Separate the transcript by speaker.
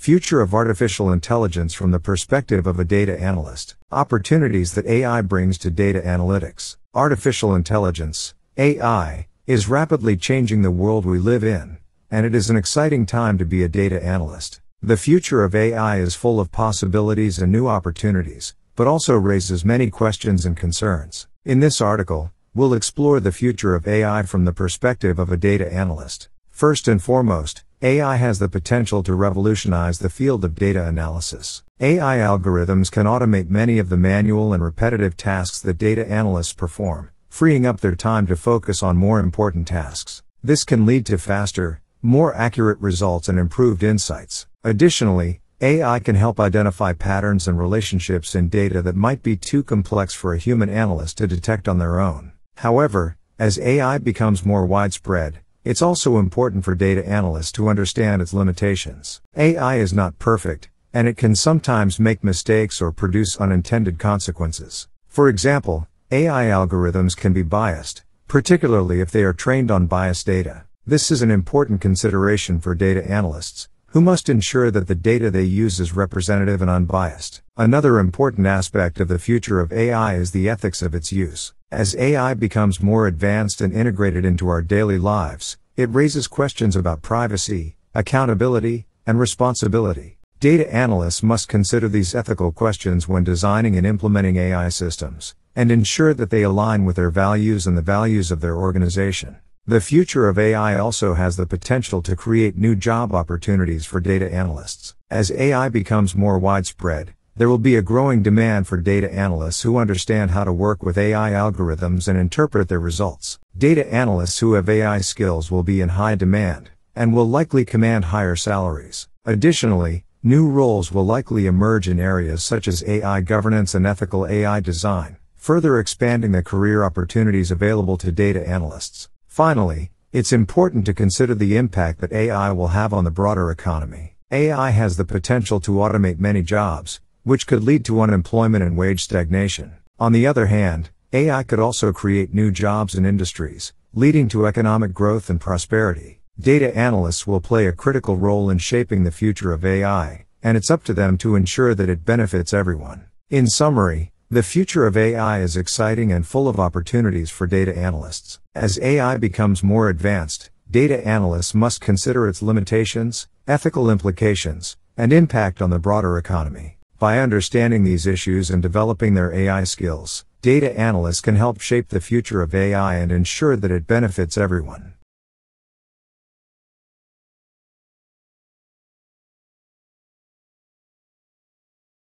Speaker 1: Future of Artificial Intelligence from the Perspective of a Data Analyst. Opportunities that AI brings to data analytics. Artificial intelligence, AI, is rapidly changing the world we live in, and it is an exciting time to be a data analyst. The future of AI is full of possibilities and new opportunities, but also raises many questions and concerns. In this article, we'll explore the future of AI from the perspective of a data analyst. First and foremost, AI has the potential to revolutionize the field of data analysis. AI algorithms can automate many of the manual and repetitive tasks that data analysts perform, freeing up their time to focus on more important tasks. This can lead to faster, more accurate results and improved insights. Additionally, AI can help identify patterns and relationships in data that might be too complex for a human analyst to detect on their own. However, as AI becomes more widespread, it's also important for data analysts to understand its limitations. AI is not perfect, and it can sometimes make mistakes or produce unintended consequences. For example, AI algorithms can be biased, particularly if they are trained on biased data. This is an important consideration for data analysts, who must ensure that the data they use is representative and unbiased. Another important aspect of the future of AI is the ethics of its use. As AI becomes more advanced and integrated into our daily lives, it raises questions about privacy, accountability, and responsibility. Data analysts must consider these ethical questions when designing and implementing AI systems, and ensure that they align with their values and the values of their organization. The future of AI also has the potential to create new job opportunities for data analysts. As AI becomes more widespread, there will be a growing demand for data analysts who understand how to work with AI algorithms and interpret their results. Data analysts who have AI skills will be in high demand, and will likely command higher salaries. Additionally, new roles will likely emerge in areas such as AI governance and ethical AI design, further expanding the career opportunities available to data analysts. Finally, it's important to consider the impact that AI will have on the broader economy. AI has the potential to automate many jobs, which could lead to unemployment and wage stagnation. On the other hand, AI could also create new jobs and industries, leading to economic growth and prosperity. Data analysts will play a critical role in shaping the future of AI, and it's up to them to ensure that it benefits everyone. In summary, the future of AI is exciting and full of opportunities for data analysts. As AI becomes more advanced, data analysts must consider its limitations, ethical implications, and impact on the broader economy. By understanding these issues and developing their AI skills, data analysts can help shape the future of AI and ensure that it benefits everyone.